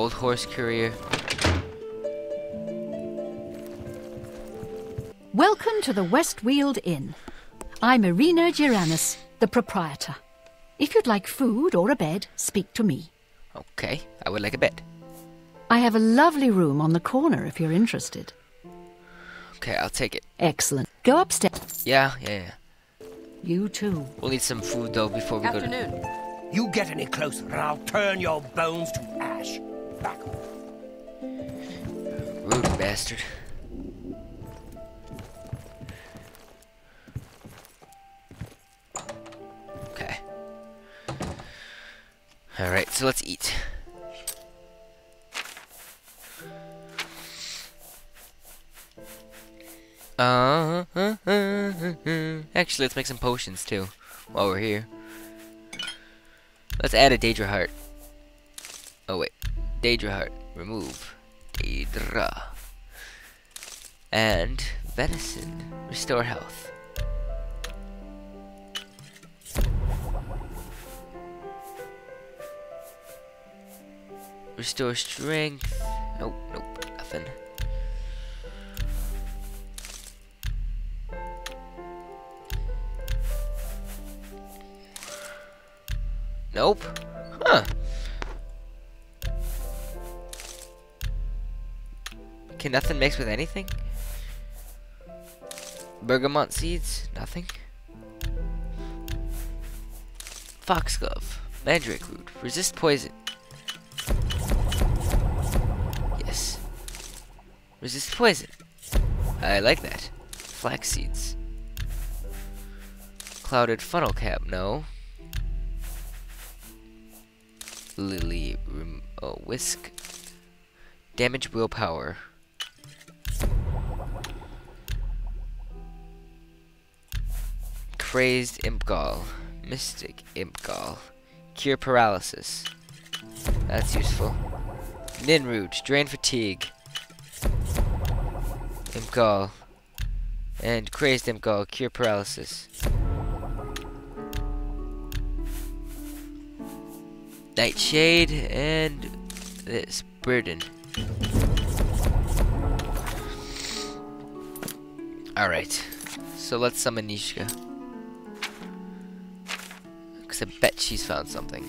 Old horse courier. Welcome to the Westweald Inn. I'm Irina Giranus, the proprietor. If you'd like food or a bed, speak to me. Okay, I would like a bed. I have a lovely room on the corner if you're interested. Okay, I'll take it. Excellent. Go upstairs. Yeah, yeah, yeah. You too. We'll need some food though before we go to. Afternoon. You get any closer and I'll turn your bones to ash. Rude bastard. Okay. Alright, so let's eat. Uh, uh, uh, uh. Actually, let's make some potions too while we're here. Let's add a Daedra heart. Oh wait, Daedra heart. Remove. Daedra. And venison. Restore health. Restore strength. Nope, nope, nothing. Nope. Huh. Can nothing mix with anything? Bergamot seeds? Nothing. Foxglove. Mandrake root. Resist poison. Yes. Resist poison. I like that. Flax seeds. Clouded funnel cap. No. Lily. Oh, whisk. Damage willpower. Crazed Impgall. Mystic Impgall. Cure paralysis. That's useful. Nirnroot. Drain fatigue. Impgall. And Crazed Impgall. Cure paralysis. Nightshade and this burden. Alright. So let's summon Nishka. Because I bet she's found something.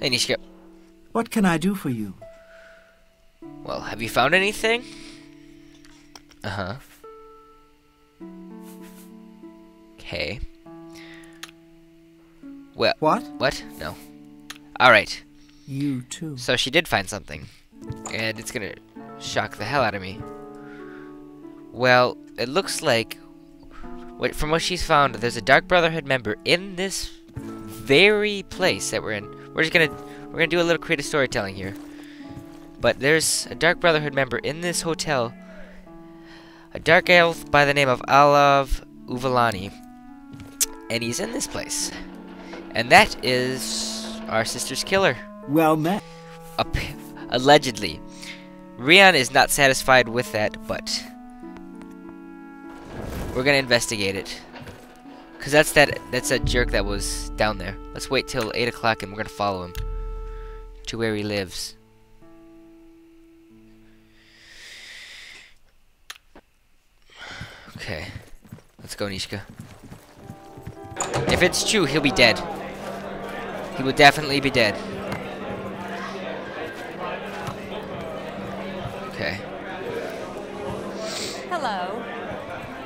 Hey Nishka. What can I do for you? Well, have you found anything? Uh-huh. Okay. Well, What? what? No. Alright. You too. So she did find something. And it's gonna shock the hell out of me. Well, it looks like, what, from what she's found, there's a Dark Brotherhood member in this very place that we're in. We're just gonna, we're gonna do a little creative storytelling here. But there's a Dark Brotherhood member in this hotel. A Dark Elf by the name of Alav Uvalani. And he's in this place. And that is our sister's killer. Well met. Allegedly. Rian is not satisfied with that, but we're gonna investigate it. Cause that's that that's that jerk that was down there. Let's wait till eight o'clock and we're gonna follow him to where he lives. Okay. Let's go, Nishka. If it's true, he'll be dead. He will definitely be dead. Okay. Hello.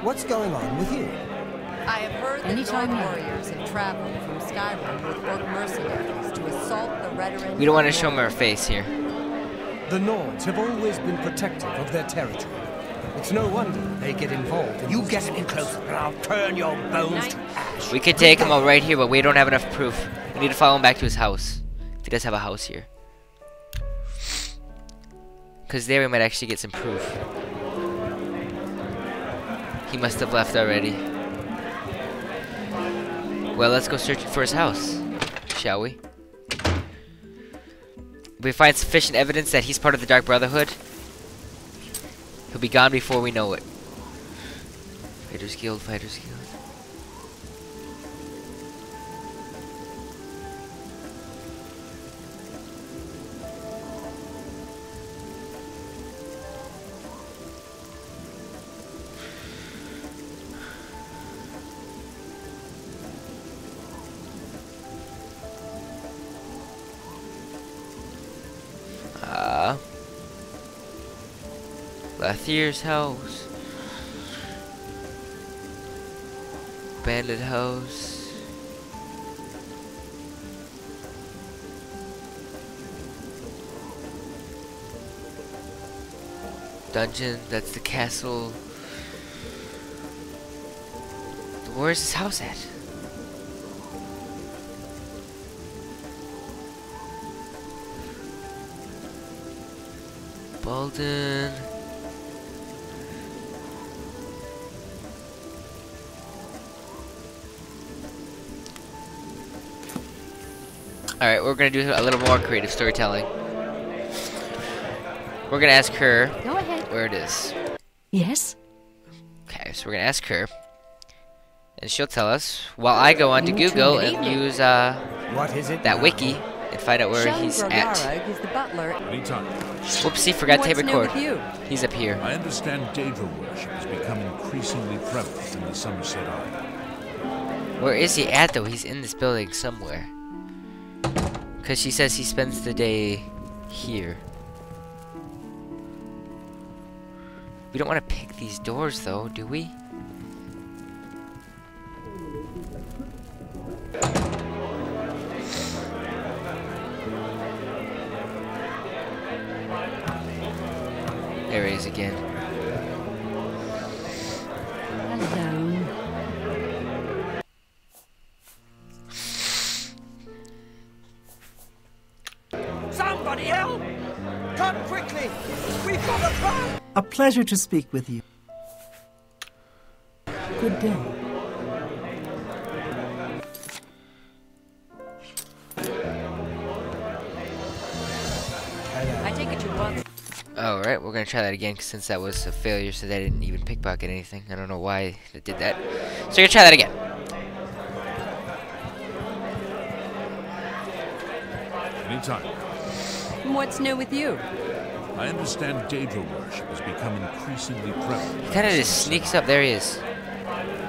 What's going on with you? I have heard that Anytime Nord now. warriors have traveled from Skyrim with Orc mercenaries to assault the Redoran. We don't want to show him our face here. The Nords have always been protective of their territory. It's no wonder they get involved in You get any closer and I'll turn your bones to ash. We could take him all right here, but we don't have enough proof. We need to follow him back to his house. If he does have a house here. Because there we might actually get some proof. He must have left already. Well, let's go searching for his house. Shall we? If we find sufficient evidence that he's part of the Dark Brotherhood, he'll be gone before we know it. Fighters Guild, Fighters Guild. Lathier's house. Bandit house. Dungeon, that's the castle. Where's his house at? Balden. Alright, we're gonna do a little more creative storytelling. We're gonna ask her Go ahead. where it is. Yes? Okay, so we're gonna ask her. And she'll tell us while I go on to Google and use uh, What is it? that now? wiki and find out where Shun he's at. Grogarog is the butler. Anytime. Whoopsie, forgot to What's new record. He's up here. I understand Daedra worship has become increasingly prevalent in the Summerset Isle. Where is he at though? He's in this building somewhere. Cause she says he spends the day here. We don't want to pick these doors though, do we? There he is again. Somebody help! Come quickly! We've got a problem! A pleasure to speak with you. Good day. I take it you want. Alright, oh, we're gonna try that again since that was a failure, so they didn't even pickpocket anything. I don't know why it did that. So you're gonna try that again. Anytime. What's new with you? I understand Daedra worship has become increasingly prevalent. He kinda just sneaks up. There he is.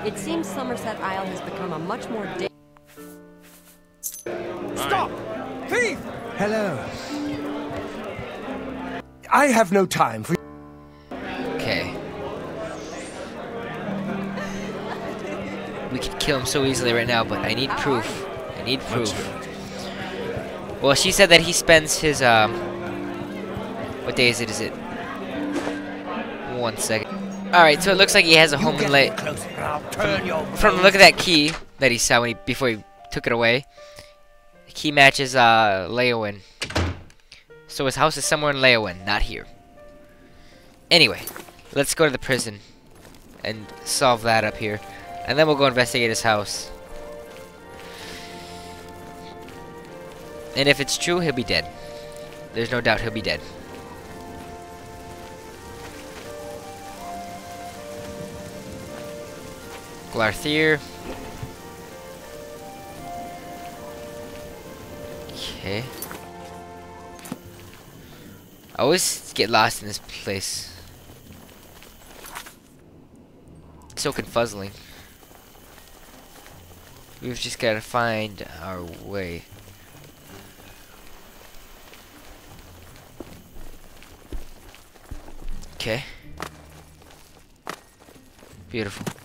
It seems Summerset Isle has become a much more da- Stop! Thief! Hello. I have no time for. Okay. We could kill him so easily right now, but I need proof. I need Let's proof. Well, she said that he spends his, um... What day is it? Is it... One second. Alright, so it looks like he has a home in get late. closer, or I'll turn your From the look of that key that he saw when he before he took it away, the key matches uh Leyawiin. So his house is somewhere in Leyawiin, not here. Anyway, let's go to the prison and solve that up here, and then we'll go investigate his house. And if it's true, he'll be dead. There's no doubt he'll be dead. Glarthir. Okay. I always get lost in this place. It's so confuzzling. We've just gotta find our way. Okay. Beautiful.